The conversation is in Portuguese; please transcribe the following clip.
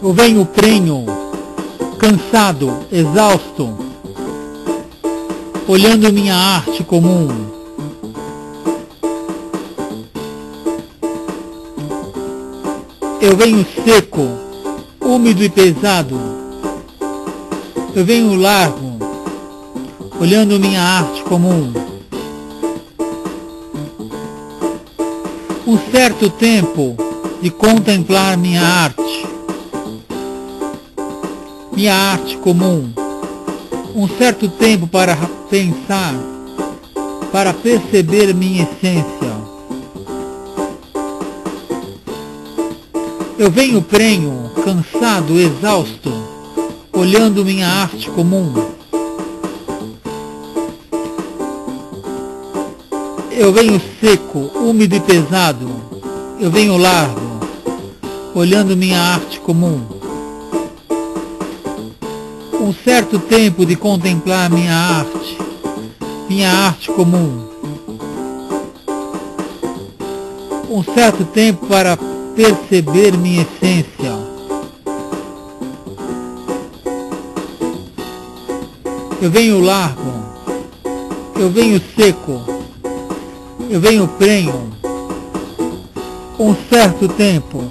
Eu venho prenho, cansado, exausto, olhando minha arte comum. Eu venho seco, úmido e pesado. Eu venho largo, olhando minha arte comum. Um certo tempo de contemplar minha arte, minha arte comum. Um certo tempo para pensar, para perceber minha essência. Eu venho prenho, cansado, exausto, olhando minha arte comum. Eu venho seco, úmido e pesado. Eu venho largo, olhando minha arte comum. Um certo tempo de contemplar minha arte, minha arte comum. Um certo tempo para perceber minha essência. Eu venho largo, eu venho seco, eu venho prenho, um certo tempo